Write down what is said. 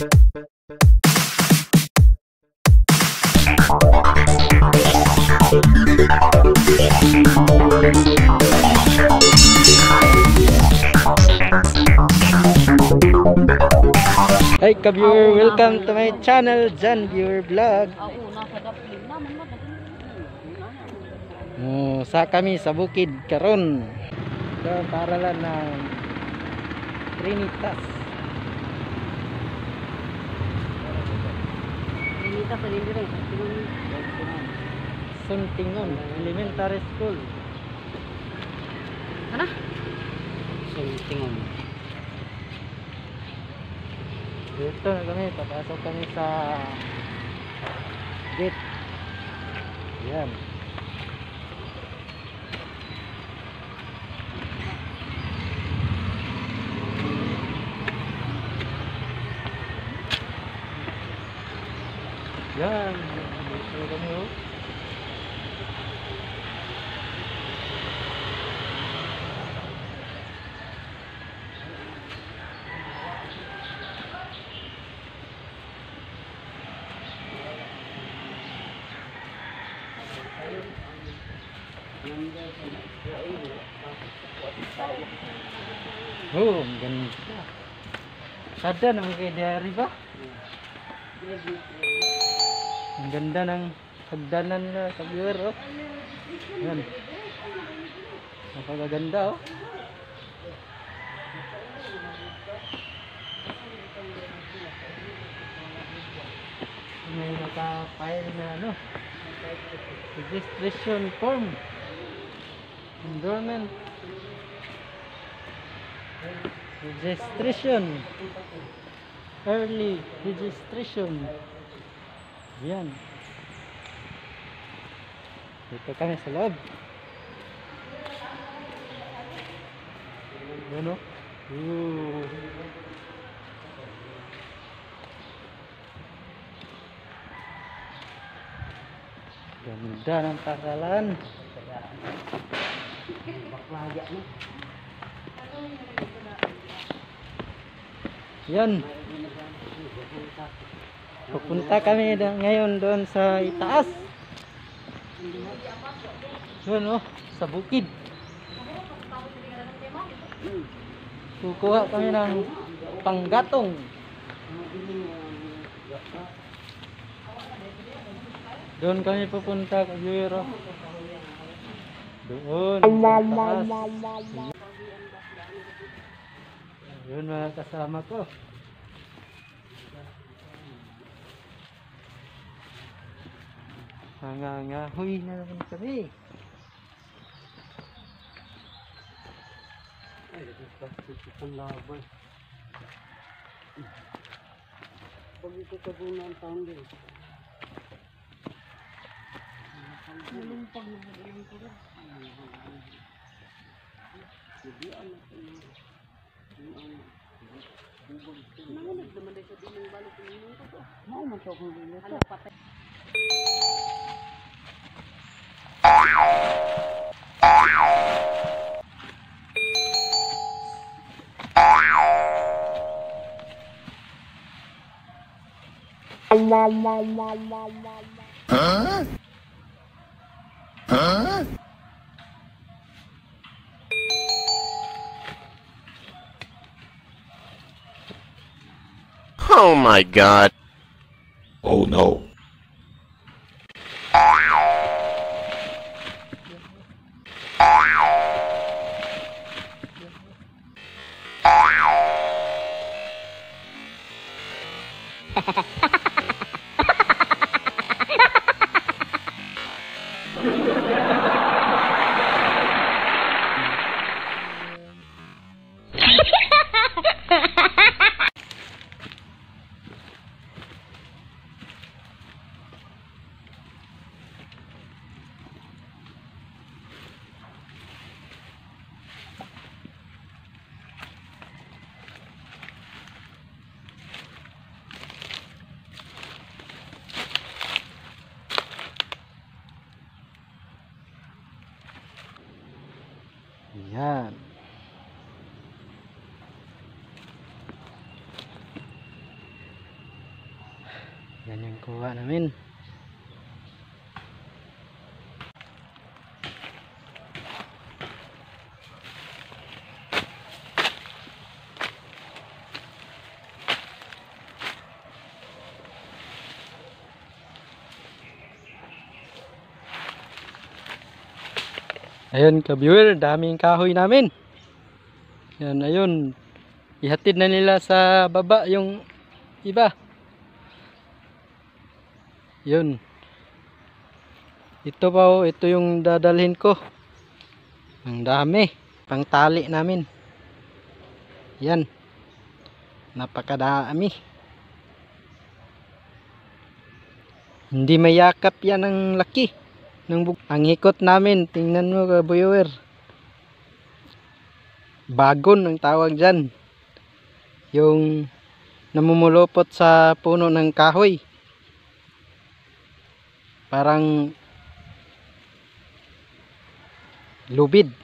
Hi ka-viewer, welcome to my channel, Jan Viewer Vlog. Oh, sa kami sa bukid karon. Sa paralan ng Trinitas. Pinita sa libre. Suntingon Elementary School. Ano? Suntingon. Dito na kami, papasok kami sa gate. Yan. Yan. Dito kami oh. Oh, ganda. Sada naman kay Diary ba? Ang ganda ng hagdanan nila sa viewer, oh. Yan. Napakaganda, oh. May naka-file na ano. Registration form. Enrollment. Registration. Early registration. Yan. Dito kami sa loob. Yan o. Ooh. Ganda ng paralan. Yan. Pupunta kami ngayon doon sa itaas. Doon oh, sa bukid. Kukuha kami ng panggatong. Doon kami pupunta ka Juro. Doon sa taas. Yun mga kasama ko. Hangangahoy na naman kami. Ay, ito plastic itong laban. Pag ito ka muna ang taon din. Anong pag nabagayin ko rin? Nangunig naman dahil sa dining balik ng mga ito. Mau man to kung dito. Ano patay? Huh? Huh? Oh my god. Oh no. Ha ha ha! Yan. Yan yung kuha namin. Ayun, ka-viewer, daming kahoy namin. Yan, ayun. Ihatid na nila sa baba yung iba. Yun. Ito pa oh, ito yung dadalhin ko. Ang dami. Pang tali namin. Yan. Napakadami. Hindi mayakap yan ang laki. Ng buk- ang ikot namin, tingnan mo ka viewer. Bagon ang tawag dyan. Yung namumulupot sa puno ng kahoy. Parang lubid.